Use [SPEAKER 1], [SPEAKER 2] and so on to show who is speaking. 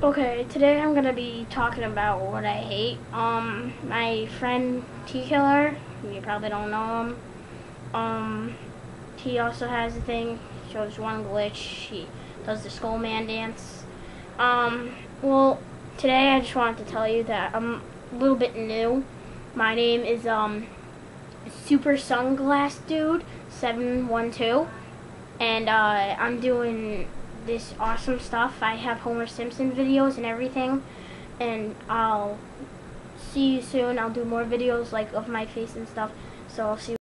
[SPEAKER 1] Okay, today I'm gonna be talking about what I hate. Um, my friend T Killer, you probably don't know him. Um, he also has a thing, shows one glitch. He does the Skull Man dance. Um, well, today I just wanted to tell you that I'm a little bit new. My name is um Super Sunglass Dude 712, and uh, I'm doing this awesome stuff. I have Homer Simpson videos and everything, and I'll see you soon. I'll do more videos like of my face and stuff. So I'll see.